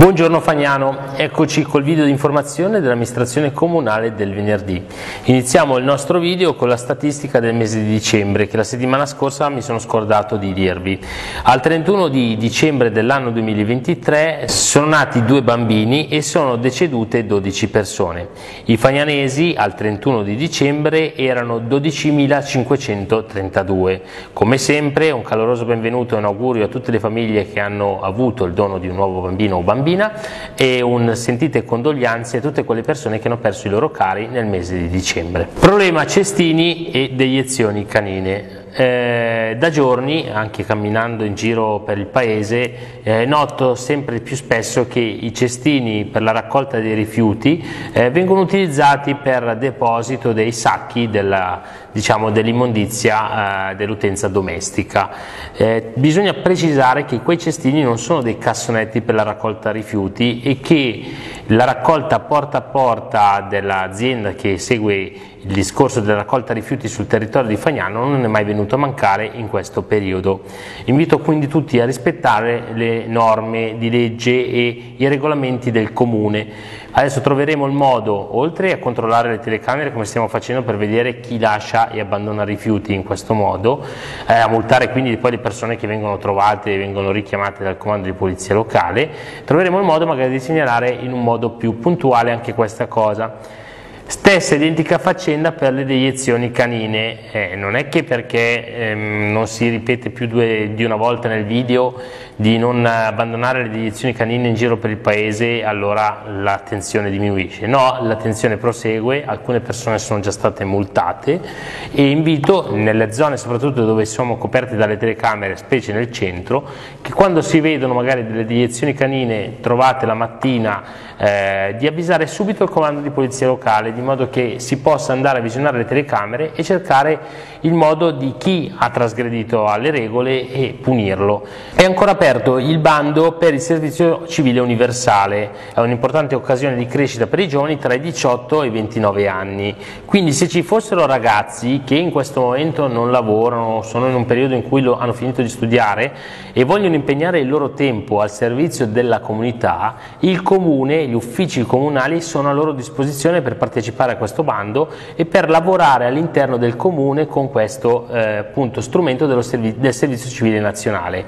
Buongiorno Fagnano, eccoci col video di informazione dell'amministrazione comunale del venerdì. Iniziamo il nostro video con la statistica del mese di dicembre che la settimana scorsa mi sono scordato di dirvi. Al 31 di dicembre dell'anno 2023 sono nati due bambini e sono decedute 12 persone. I fagnanesi al 31 di dicembre erano 12.532. Come sempre un caloroso benvenuto e un augurio a tutte le famiglie che hanno avuto il dono di un nuovo bambino o bambina bambina e un sentite condoglianze a tutte quelle persone che hanno perso i loro cari nel mese di dicembre. Problema cestini e deiezioni canine. Eh, da giorni, anche camminando in giro per il paese, eh, noto sempre più spesso che i cestini per la raccolta dei rifiuti eh, vengono utilizzati per deposito dei sacchi della, diciamo, dell'immondizia eh, dell'utenza domestica. Eh, bisogna precisare che quei cestini non sono dei cassonetti per la raccolta rifiuti e che la raccolta porta a porta dell'azienda che segue il discorso della raccolta rifiuti sul territorio di Fagnano non è mai venuto a mancare in questo periodo. Invito quindi tutti a rispettare le norme di legge e i regolamenti del comune. Adesso troveremo il modo, oltre a controllare le telecamere come stiamo facendo per vedere chi lascia e abbandona rifiuti in questo modo, eh, a multare quindi poi le persone che vengono trovate e vengono richiamate dal comando di polizia locale, troveremo il modo magari di segnalare in un modo più puntuale anche questa cosa. Stessa identica faccenda per le deiezioni canine, eh, non è che perché ehm, non si ripete più due, di una volta nel video di non abbandonare le deiezioni canine in giro per il paese, allora l'attenzione diminuisce. No, l'attenzione prosegue, alcune persone sono già state multate e invito nelle zone soprattutto dove siamo coperti dalle telecamere, specie nel centro, che quando si vedono magari delle deiezioni canine trovate la mattina eh, di avvisare subito il comando di polizia locale in modo che si possa andare a visionare le telecamere e cercare il modo di chi ha trasgredito alle regole e punirlo. È ancora aperto il bando per il servizio civile universale, è un'importante occasione di crescita per i giovani tra i 18 e i 29 anni, quindi se ci fossero ragazzi che in questo momento non lavorano, sono in un periodo in cui hanno finito di studiare e vogliono impegnare il loro tempo al servizio della comunità, il comune, gli uffici comunali sono a loro disposizione per partecipare a questo bando e per lavorare all'interno del comune con questo eh, punto, strumento servi del servizio civile nazionale.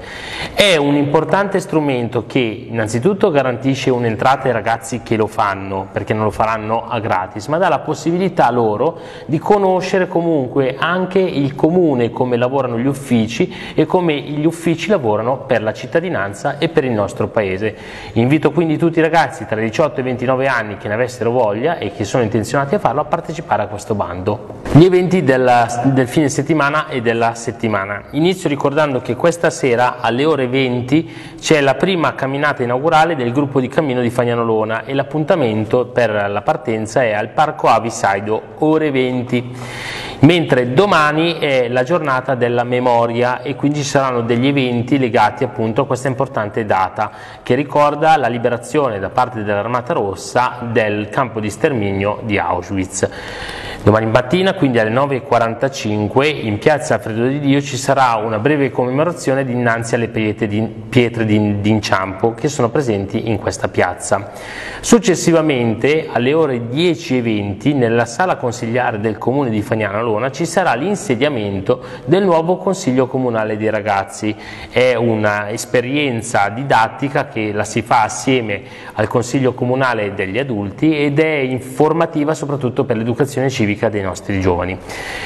È un importante strumento che innanzitutto garantisce un'entrata ai ragazzi che lo fanno, perché non lo faranno a gratis, ma dà la possibilità loro di conoscere comunque anche il comune, come lavorano gli uffici e come gli uffici lavorano per la cittadinanza e per il nostro paese. Invito quindi tutti i ragazzi tra i 18 e i 29 anni che ne avessero voglia e che sono intenzionati a farlo a partecipare a questo bando. Gli eventi della, del fine settimana e della settimana. Inizio ricordando che questa sera alle ore 20 c'è la prima camminata inaugurale del gruppo di cammino di Fagnanolona e l'appuntamento per la partenza è al Parco Avisaido ore 20 mentre domani è la giornata della memoria e quindi ci saranno degli eventi legati appunto a questa importante data che ricorda la liberazione da parte dell'Armata Rossa del campo di sterminio di Auschwitz. Domani mattina, quindi alle 9.45, in piazza Alfredo di Dio ci sarà una breve commemorazione dinanzi alle pietre di, pietre d'inciampo che sono presenti in questa piazza. Successivamente, alle ore 10.20, nella sala consigliare del comune di Fagnano Lona ci sarà l'insediamento del nuovo Consiglio Comunale dei Ragazzi. È un'esperienza didattica che la si fa assieme al Consiglio Comunale degli Adulti ed è informativa soprattutto per l'educazione civica civica dei nostri giovani.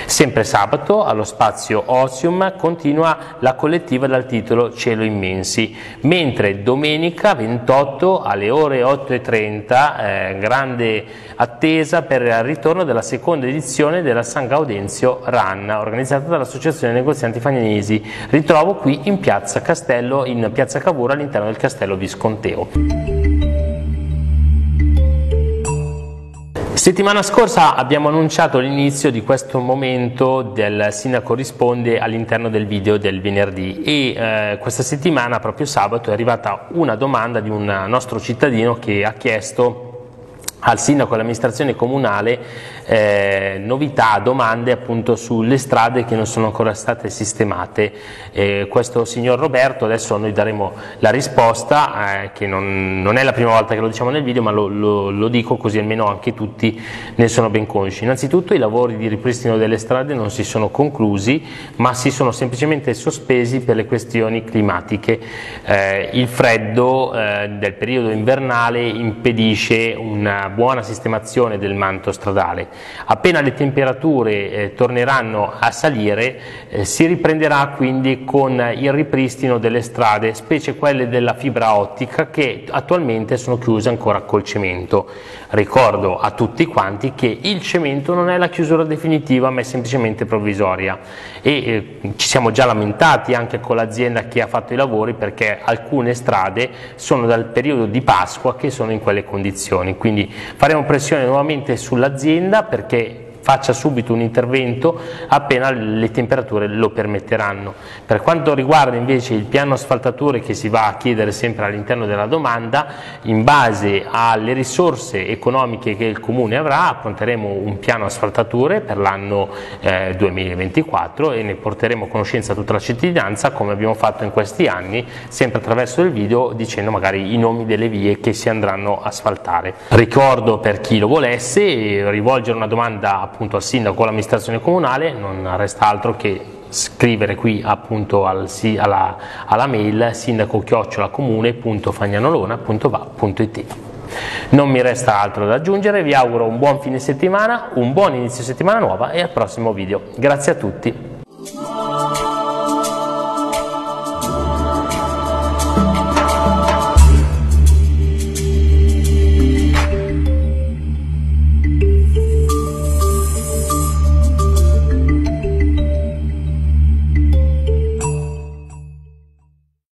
Sempre sabato allo spazio Ozium continua la collettiva dal titolo Cielo Immensi, mentre domenica 28 alle ore 8.30 eh, grande attesa per il ritorno della seconda edizione della San Gaudenzio Run organizzata dall'Associazione Negozianti Fagnanesi. Ritrovo qui in piazza Castello, in piazza Cavour all'interno del Castello Visconteo. Settimana scorsa abbiamo annunciato l'inizio di questo momento del Sindaco risponde all'interno del video del venerdì e eh, questa settimana, proprio sabato, è arrivata una domanda di un nostro cittadino che ha chiesto al sindaco e all'amministrazione comunale eh, novità, domande appunto sulle strade che non sono ancora state sistemate. Eh, questo signor Roberto, adesso noi daremo la risposta, eh, che non, non, è la prima volta che lo diciamo nel video, ma lo, lo, lo, dico così almeno anche tutti ne sono ben consci. Innanzitutto i lavori di ripristino delle strade non si sono conclusi, ma si sono semplicemente sospesi per le questioni climatiche. Eh, il freddo eh, del periodo invernale impedisce una buona sistemazione del manto stradale. Appena le temperature eh, torneranno a salire eh, si riprenderà quindi con il ripristino delle strade, specie quelle della fibra ottica che attualmente sono chiuse ancora col cemento. Ricordo a tutti quanti che il cemento non è la chiusura definitiva ma è semplicemente provvisoria e eh, ci siamo già lamentati anche con l'azienda che ha fatto i lavori perché alcune strade sono dal periodo di Pasqua che sono in quelle condizioni, quindi faremo pressione nuovamente sull'azienda perché faccia subito un intervento appena le temperature lo permetteranno. Per quanto riguarda invece il piano asfaltature che si va a chiedere sempre all'interno della domanda, in base alle risorse economiche che il Comune avrà, appronteremo un piano asfaltature per l'anno eh, 2024 e ne porteremo a conoscenza a tutta la cittadinanza come abbiamo fatto in questi anni, sempre attraverso il video dicendo magari i nomi delle vie che si andranno a asfaltare. Ricordo per chi lo volesse rivolgere una domanda appunto al sindaco o all'amministrazione comunale, non resta altro che scrivere qui appunto al, alla, alla, mail sindaco chiocciolacomune.fagnanolona.va.it non mi resta altro da aggiungere, vi auguro un buon fine settimana, un buon inizio settimana nuova e al prossimo video. Grazie a tutti.